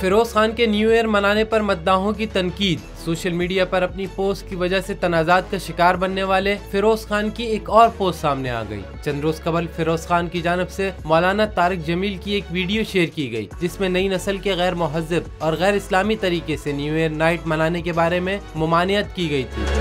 फिरोज खान के new year मनाने पर मद्दाहों की तनकीद। सोशल मीडिया पर अपनी पोस्ट की वजह से तनाजात का शिकार बनने वाले फिरोज खान की एक और पोस्ट सामने आ गई। चंद रोज कबल फिरोज खान की जानब से मौलाना तारक जमील की एक वीडियो शेयर की गई, जिसमें नई नस्ल के गैर महजब और गैर इस्लामी तरीके से न्यू ईयर नाइट मनाने के बारे में ममानियत की गई थी।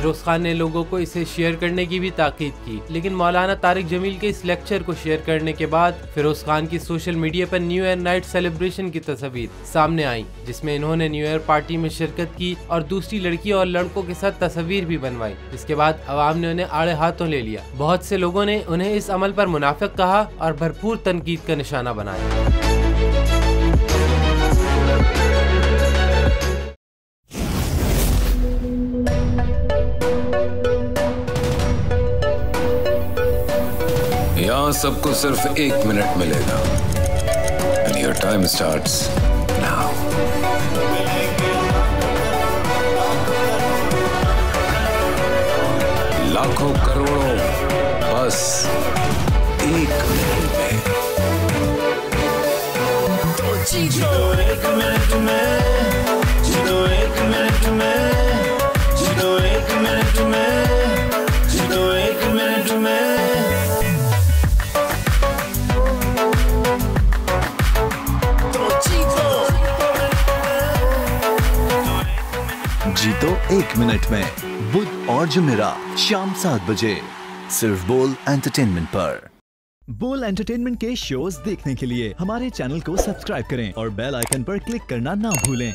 फैरोज खान ने लोगों को इसे शेयर करने की भी ताकीद की। लेकिन मौलाना तारिक जमील के इस लेक्चर को शेयर करने के बाद फिरोज खान की सोशल मीडिया पर न्यू ईयर नाइट सेलिब्रेशन की तस्वीर सामने आई, जिसमें इन्होंने न्यू ईयर पार्टी में शिरकत की और दूसरी लड़की और लड़कों के साथ तस्वीर भी बनवाई। जिसके बाद अवाम ने उन्हें आड़े हाथों ले लिया। बहुत से लोगों ने उन्हें इस अमल पर मुनाफिक कहा और भरपूर तनकीद का निशाना बनाया। सबको सिर्फ़ एक मिनट मिलेगा। And your time starts now लाखों करोड़ों बस एक मिनट में। जीतो एक मिनट में जीतो एक मिनट में। बुध और जुमेरा, शाम सात बजे। सिर्फ़ बोल एंटरटेनमेंट पर। बोल एंटरटेनमेंट के शोज़ देखने के लिए हमारे चैनल को सब्सक्राइब करें और बेल आइकन पर क्लिक करना ना भूलें।